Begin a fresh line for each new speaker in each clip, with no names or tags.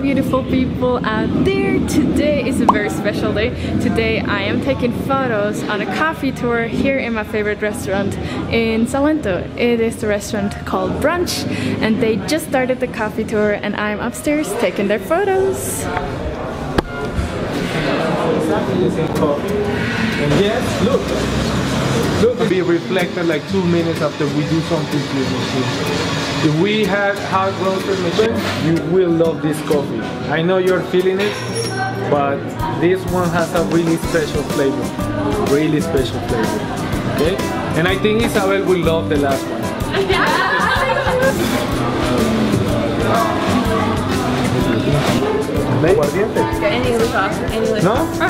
beautiful people out there. Today is a very special day. Today I am taking photos on a coffee tour here in my favorite restaurant in Salento. It is the restaurant called Brunch and they just started the coffee tour and I'm upstairs taking their photos.
And yes, look. Look, be reflected like two minutes after we do something to the machine. If we had hot roasted machine, you will love this coffee. I know you're feeling it, but this one has a really special flavor. Really special flavor. Okay? And I think Isabel will love the last one. ¿Aguardiente?
Any liquor, any liquor.
No?
I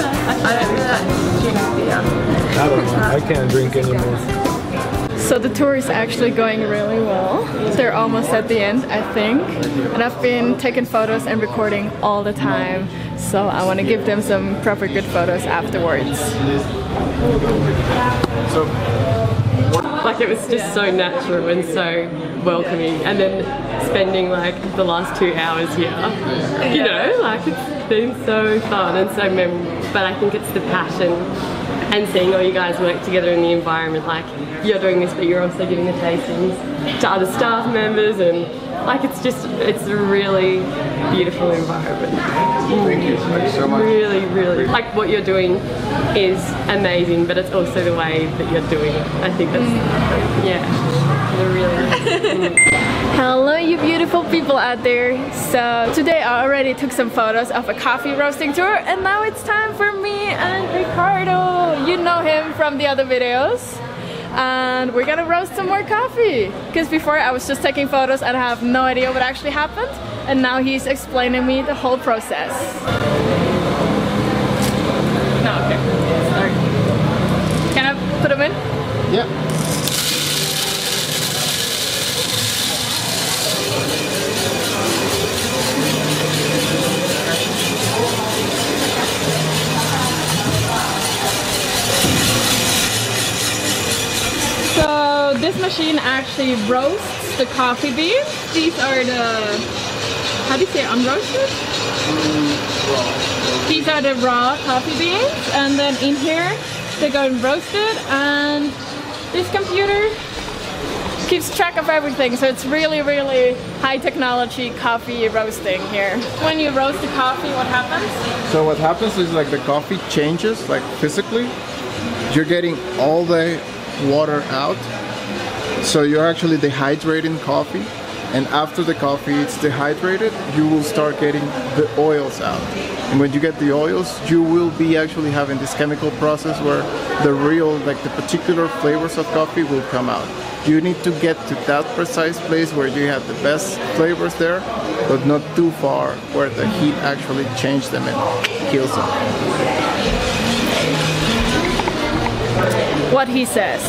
don't really drink beer.
I don't know. I can't drink anymore.
So the tour is actually going really well. They're almost at the end, I think. And I've been taking photos and recording all the time. So I want to give them some proper good photos afterwards.
So,
like it was just so natural and so welcoming and then spending like the last two hours here you know like it's been so fun and so memorable but I think it's the passion and seeing all you guys work together in the environment like you're doing this but you're also giving the tastings to other staff members and like it's just it's a really beautiful environment
Thank you. Thank you so much.
really really like what you're doing is amazing but it's also the way that you're doing it I think that's yeah they're really
Hello you beautiful people out there. So today I already took some photos of a coffee roasting tour and now it's time for me and Ricardo. You know him from the other videos. And we're gonna roast some more coffee. Because before I was just taking photos and I have no idea what actually happened. And now he's explaining me the whole process. No, okay. Sorry. Can I put him in?
Yeah.
This machine actually roasts the coffee beans. These are the, how do you say, unroasted? These are the raw coffee beans and then in here they're going roasted and this computer keeps track of everything so it's really really high technology coffee roasting here. When you roast the coffee what happens?
So what happens is like the coffee changes like physically. You're getting all the water out. So you're actually dehydrating coffee. And after the coffee it's dehydrated, you will start getting the oils out. And when you get the oils, you will be actually having this chemical process where the real, like the particular flavors of coffee will come out. You need to get to that precise place where you have the best flavors there, but not too far where the heat actually changes them and kills them.
What he says.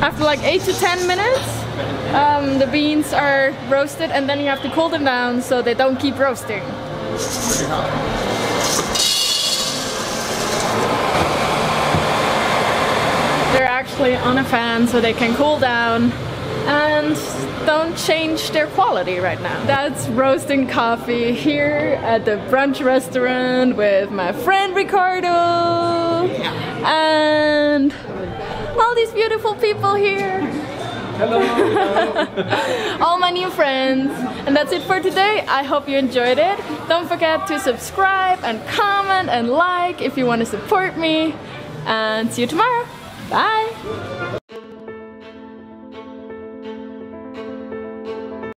After like 8 to 10 minutes, um, the beans are roasted and then you have to cool them down so they don't keep roasting. They're actually on a fan so they can cool down and don't change their quality right now. That's roasting coffee here at the brunch restaurant with my friend Ricardo and all these beautiful people here.
hello.
all my new friends. And that's it for today. I hope you enjoyed it. Don't forget to subscribe and comment and like if you want to support me. And see you tomorrow. Bye.